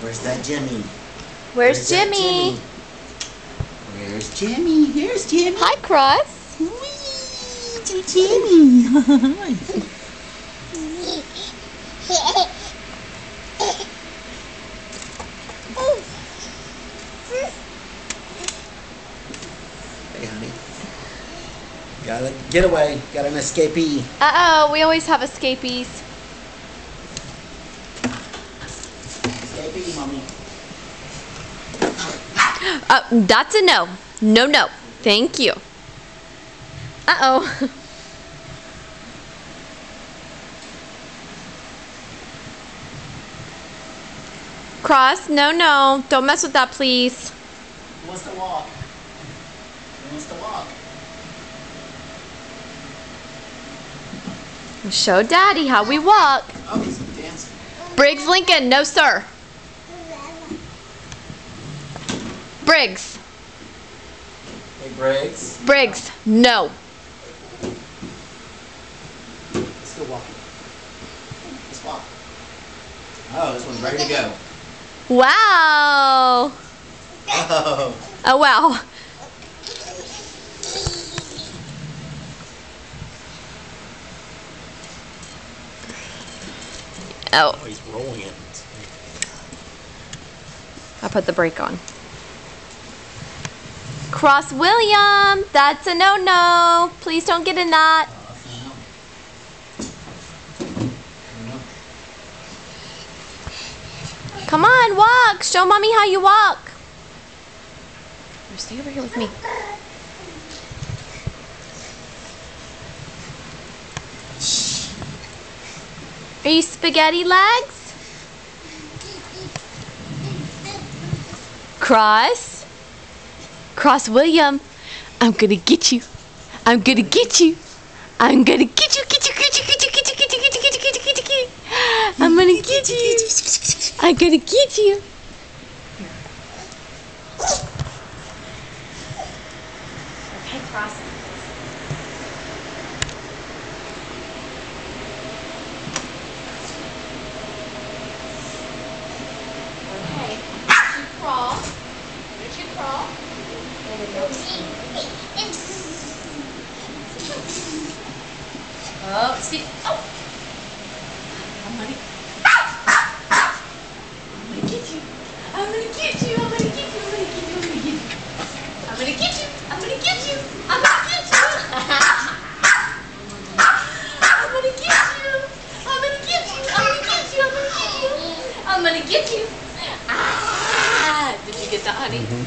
Where's that Jimmy? Where's, that Jimmy? Where's Jimmy? Here's Jimmy. Hi, Cross. Whee! Jimmy. hey, honey. Got a getaway. Got an escapee. Uh-oh, we always have escapees. Escapee, mommy. Uh, that's a no. No, no. Thank you. Uh-oh. Cross, no, no. Don't mess with that, please. Who wants to walk? Who wants to walk? Show Daddy how we walk. Oh, he's dancing. Briggs Lincoln, no, sir. Briggs. Hey, Briggs. Briggs, no. Let's go walking. Let's walk. Oh, this one's ready to go. Wow. Oh. Oh, wow. Oh, Oh, he's rolling it. I put the brake on. Cross William, that's a no-no. Please don't get a knot. Come on, walk. Show mommy how you walk. Stay over here with me. Are you spaghetti legs? Cross. Cross William. I'm gonna get you. I'm gonna get you. I'm gonna get you, get you, get you, get you, get you, get you, get you, get you, get you, get you, get you. I'm gonna get you. I'm gonna get you. Okay, Cross. Okay. You crawl. Did you crawl? Oh, see. Oh. I'm gonna. I'm gonna get you. I'm gonna get you. I'm gonna get you. I'm gonna get you. I'm gonna get you. I'm gonna get you. I'm gonna get you. I'm gonna get you. I'm gonna get you. I'm gonna get you. I'm gonna get you. Ah! Did you get the honey? Mm,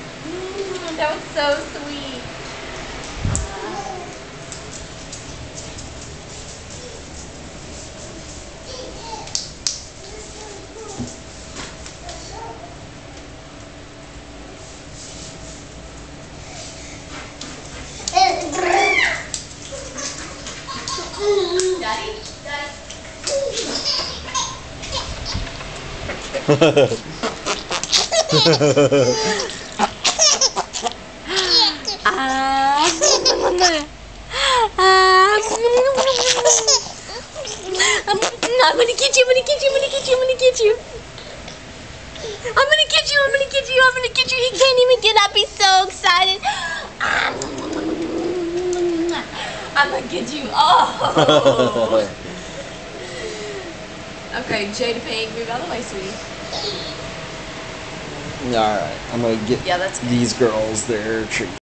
that was so sweet. Daddy? Daddy? Ah. Ah. I'm, I'm gonna get you, I'm gonna get you, I'm gonna get you, I'm gonna get you. I'm gonna get you, I'm gonna get you, I'm gonna get you. He can't even get up, he's so excited. I'm gonna get you. Oh. Okay, Jada Pink, move out of the way, sweetie. Alright, I'm gonna get Yeah, that's these girls their treat.